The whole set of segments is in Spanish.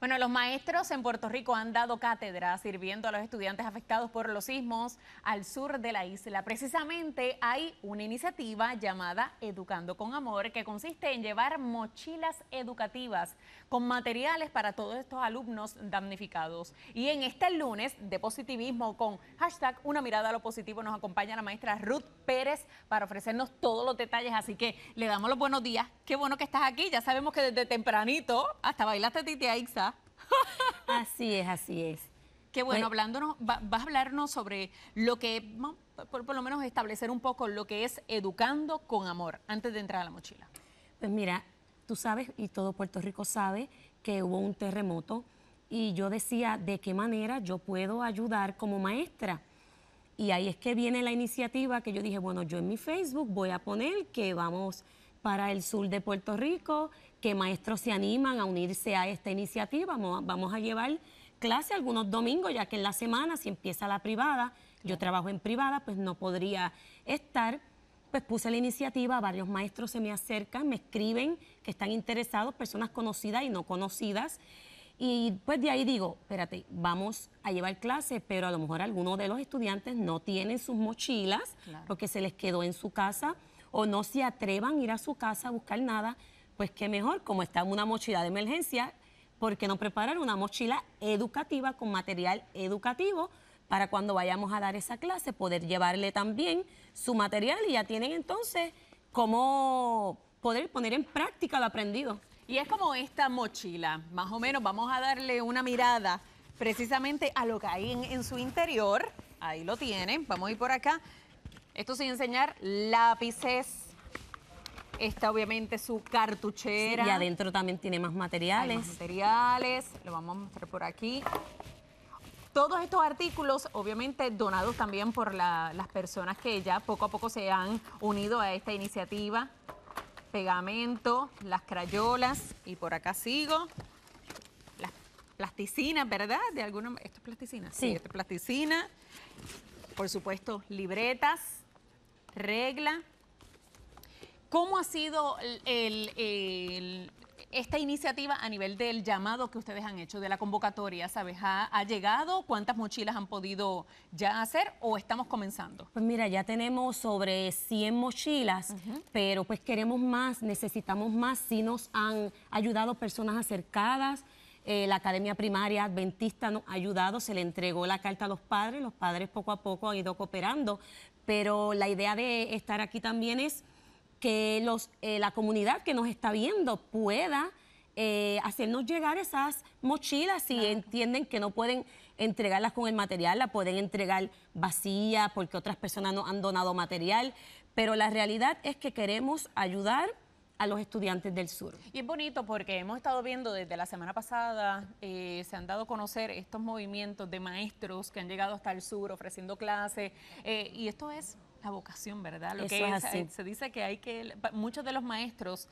Bueno, los maestros en Puerto Rico han dado cátedra sirviendo a los estudiantes afectados por los sismos al sur de la isla. Precisamente hay una iniciativa llamada Educando con Amor que consiste en llevar mochilas educativas con materiales para todos estos alumnos damnificados. Y en este lunes de positivismo con hashtag Una mirada a lo positivo nos acompaña la maestra Ruth Pérez para ofrecernos todos los detalles. Así que le damos los buenos días. Qué bueno que estás aquí. Ya sabemos que desde tempranito hasta bailaste Titi Aixa Así es, así es. Qué bueno, hablándonos, vas a hablarnos sobre lo que, por, por, lo menos establecer un poco lo que es educando con amor antes de entrar a la mochila. Pues mira, tú sabes y todo Puerto Rico sabe que hubo un terremoto y yo decía de qué manera yo puedo ayudar como maestra. Y ahí es que viene la iniciativa que yo dije, bueno, yo en mi Facebook voy a poner que vamos para el sur de Puerto Rico, que maestros se animan a unirse a esta iniciativa. Vamos, a llevar clase algunos domingos, ya que en la semana, si empieza la privada, yo trabajo en privada, pues no podría estar. Pues puse la iniciativa, varios maestros se me acercan, me escriben que están interesados, personas conocidas y no conocidas. Y pues de ahí digo, espérate, vamos a llevar clase, pero a lo mejor algunos de los estudiantes no tienen sus mochilas porque se les quedó en su casa o no se atrevan a ir a su casa a buscar nada, pues qué mejor, como está en una mochila de emergencia, ¿por qué no preparar una mochila educativa con material educativo para cuando vayamos a dar esa clase poder llevarle también su material y ya tienen entonces cómo poder poner en práctica lo aprendido? Y es como esta mochila, más o menos vamos a darle una mirada precisamente a lo que hay en, en su interior. Ahí lo tienen, vamos a ir por acá. Esto sin enseñar lápices. Está obviamente su cartuchera. y adentro también tiene más materiales. más materiales. Lo vamos a mostrar por aquí. Todos estos artículos, obviamente donados también por las personas que ya poco a poco se han unido a esta iniciativa. Pegamento, las crayolas y por acá sigo. Las plasticinas, ¿verdad? De alguna ¿Esto es plasticina? Sí, esto es plasticina. Por supuesto, libretas regla. ¿Cómo ha sido esta iniciativa a nivel del llamado que ustedes han hecho, de la convocatoria? ¿Sabes? ¿Ha, llegado? ¿Cuántas mochilas han podido ya hacer o estamos comenzando? Pues mira, ya tenemos sobre 100 mochilas, pero pues queremos más, necesitamos más. Si nos han ayudado personas acercadas, eh, la Academia Primaria Adventista nos ha ayudado, se le entregó la carta a los padres, los padres poco a poco han ido cooperando, pero la idea de estar aquí también es que los, eh, la comunidad que nos está viendo pueda eh, hacernos llegar esas mochilas si entienden que no pueden entregarlas con el material, la pueden entregar vacía porque otras personas no han donado material, pero la realidad es que queremos ayudar a los estudiantes del sur. Y es bonito porque hemos estado viendo desde la semana pasada, eh, se han dado a conocer estos movimientos de maestros que han llegado hasta el sur ofreciendo clases, eh, y esto es la vocación, ¿verdad? Lo que es, eh, se dice que hay que, muchos de los maestros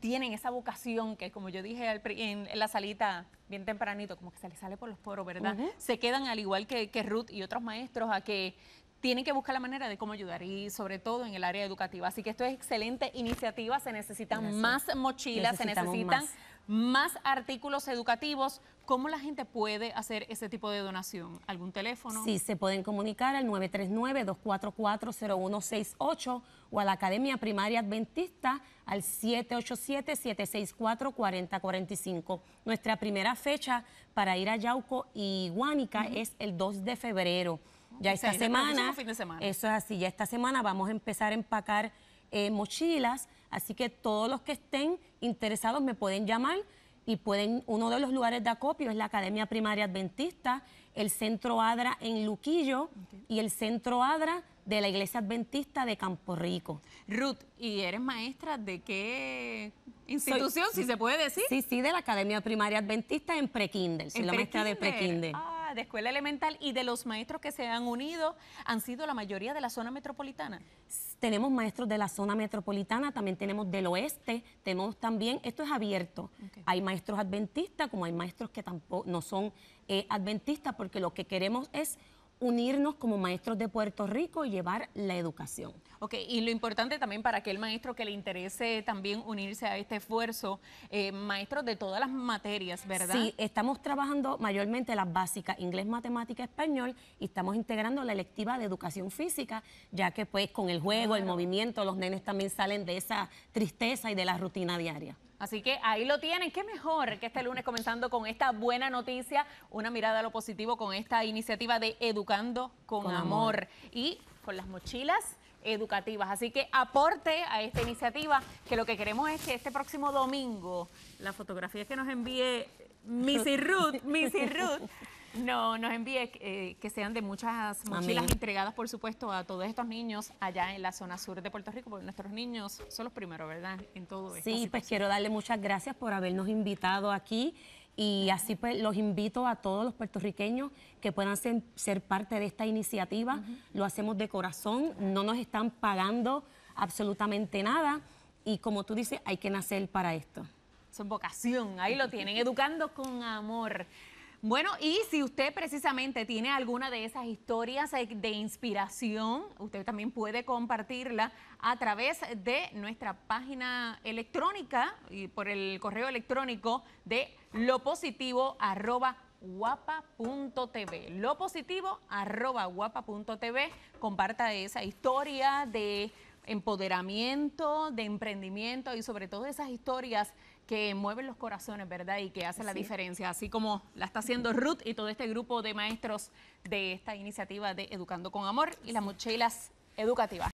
tienen esa vocación que, como yo dije en, la salita bien tempranito, como que se les sale por los poros, ¿verdad? Se quedan al igual que, que Ruth y otros maestros a que tienen que buscar la manera de cómo ayudar y sobre todo en el área educativa. Así que esto es excelente iniciativa, se necesitan más mochilas, se necesitan más. artículos educativos. ¿Cómo la gente puede hacer ese tipo de donación? ¿Algún teléfono? Sí, se pueden comunicar al 939-244-0168 o a la Academia Primaria Adventista al 787-764-4045. Nuestra primera fecha para ir a Yauco y Guánica es el 2 de febrero. Ya esta semana, eso es así, ya esta semana vamos a empezar a empacar eh, mochilas, así que todos los que estén interesados me pueden llamar y pueden, uno de los lugares de acopio es la Academia Primaria Adventista, el Centro ADRA en Luquillo y el Centro ADRA de la Iglesia Adventista de Campo Rico. Ruth, ¿y eres maestra de qué institución, si se puede decir? Sí, sí, de la Academia Primaria Adventista en Prekinder, soy la maestra de Prekinder. Ah, de escuela elemental y de los maestros que se han unido han sido la mayoría de la zona metropolitana. Tenemos maestros de la zona metropolitana, también tenemos del oeste, tenemos también, esto es abierto. Hay maestros adventistas como hay maestros que tampoco no son eh, adventistas porque lo que queremos es unirnos como maestros de Puerto Rico y llevar la educación. Ok, y lo importante también para aquel maestro que le interese también unirse a este esfuerzo, eh, maestros de todas las materias, ¿verdad? Sí, estamos trabajando mayormente las básicas, inglés, matemática, español, y estamos integrando la electiva de educación física, ya que pues con el juego, el movimiento, los nenes también salen de esa tristeza y de la rutina diaria. Así que ahí lo tienen. Qué mejor que este lunes comenzando con esta buena noticia, una mirada a lo positivo con esta iniciativa de Educando con, amor. y con las mochilas educativas. Así que aporte a esta iniciativa, que lo que queremos es que este próximo domingo, la fotografía que nos envíe Missy Ruth, Missy Ruth, no, nos envíe eh, que sean de muchas mochilas entregadas, por supuesto, a todos estos niños allá en la zona sur de Puerto Rico, porque nuestros niños son los primeros, ¿verdad? En todo esto. Sí, pues quiero darle muchas gracias por habernos invitado aquí y así pues los invito a todos los puertorriqueños que puedan ser, parte de esta iniciativa. Lo hacemos de corazón, no nos están pagando absolutamente nada y como tú dices, hay que nacer para esto. Vocación, ahí lo tienen, educando con amor. Bueno, y si usted precisamente tiene alguna de esas historias de inspiración, usted también puede compartirla a través de nuestra página electrónica y por el correo electrónico de lo positivo arroba guapa.tv. Lo positivo arroba guapa.tv. Comparta esa historia de empoderamiento, de emprendimiento y sobre todo esas historias que mueven los corazones, ¿verdad? Y que hacen la diferencia, así como la está haciendo Ruth y todo este grupo de maestros de esta iniciativa de Educando con Amor y las mochilas educativas.